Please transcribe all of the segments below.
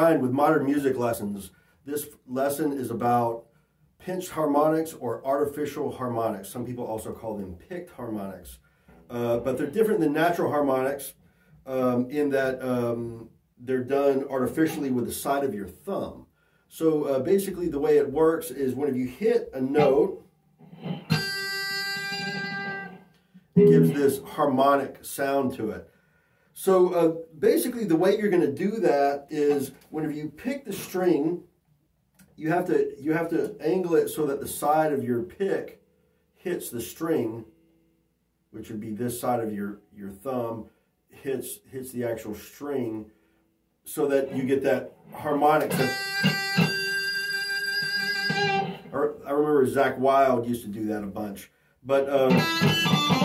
Bryan with Modern Music Lessons. This lesson is about pinched harmonics or artificial harmonics. Some people also call them picked harmonics. Uh, but they're different than natural harmonics um, in that um, they're done artificially with the side of your thumb. So uh, basically the way it works is whenever you hit a note, it gives this harmonic sound to it. So uh, basically the way you're going to do that is whenever you pick the string, you have to you have to angle it so that the side of your pick hits the string, which would be this side of your your thumb hits hits the actual string, so that you get that harmonic. I remember Zakk Wylde used to do that a bunch, but. Um,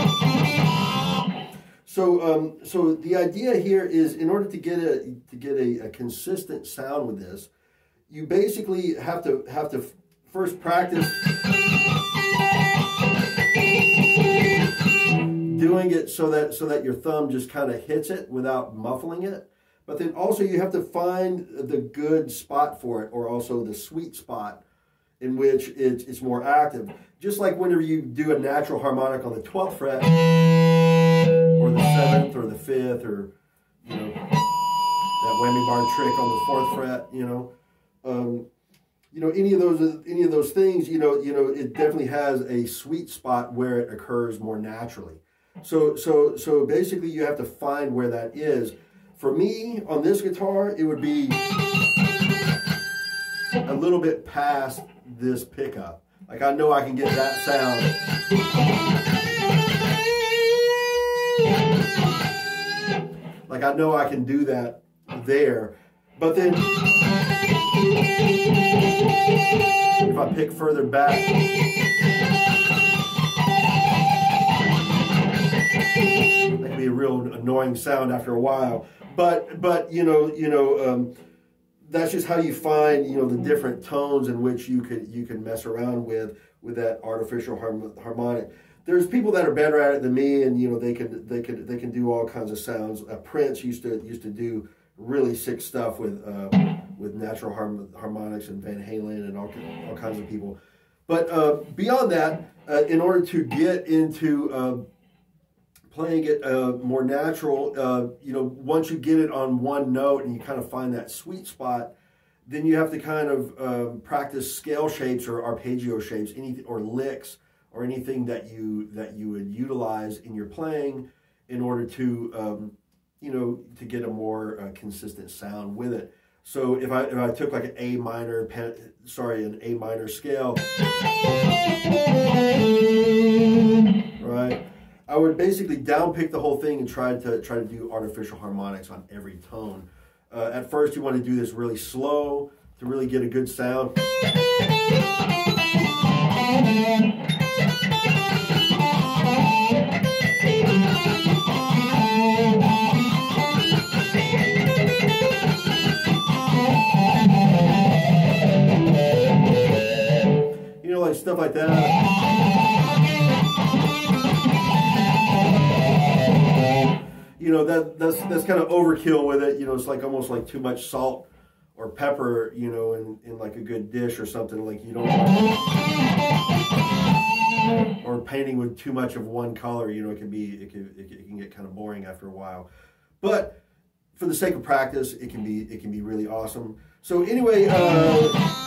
so, um, so the idea here is, in order to get a to get a, a, consistent sound with this, you basically have to have to first practice doing it so that so that your thumb just kind of hits it without muffling it. But then also you have to find the good spot for it, or also the sweet spot in which it's, it's more active. Just like whenever you do a natural harmonic on the 12th fret or the seventh or the fifth or you know that whammy bar trick on the fourth fret you know. Um, you know any of those any of those things you know you know it definitely has a sweet spot where it occurs more naturally. So so so basically you have to find where that is. For me on this guitar it would be a little bit past this pickup. Like I know I can get that sound like I know I can do that there. But then if I pick further back, that can be a real annoying sound after a while. But but you know you know um, that's just how you find you know the different tones in which you could you can mess around with with that artificial harmonic there's people that are better at it than me, and you know they can they can they can do all kinds of sounds. Uh, Prince used to used to do really sick stuff with uh, with natural harmonics and Van Halen and all all kinds of people. But uh, beyond that, uh, in order to get into uh, playing it uh, more natural, you know, once you get it on one note and you kind of find that sweet spot, then you have to kind of um, practice scale shapes or arpeggio shapes, any or licks or anything that you that you would utilize in your playing in order to um, you know to get a more uh, consistent sound with it. So if I if I took like an A minor pen, sorry an A minor scale, right? I would basically downpick the whole thing and try to try to do artificial harmonics on every tone. Uh, at first, you want to do this really slow to really get a good sound. You know, like stuff like that. You know that that's that's kind of overkill with it. You know, it's like almost like too much salt or pepper. You know, in in like a good dish or something. Like you don't. or painting with too much of one color. You know, it can be it can it can get kind of boring after a while. But for the sake of practice, it can be it can be really awesome. So anyway. Uh,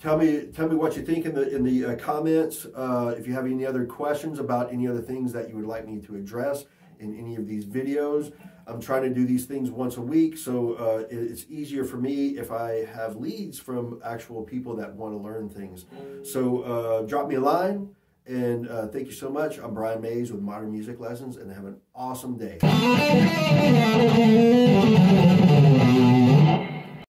Tell me, tell me what you think in the in the uh, comments. Uh, if you have any other questions about any other things that you would like me to address in any of these videos. I'm trying to do these things once a week, so uh, it's easier for me if I have leads from actual people that want to learn things. So uh, drop me a line, and uh, thank you so much. I'm Bryan Mays with Modern Music Lessons, and have an awesome day.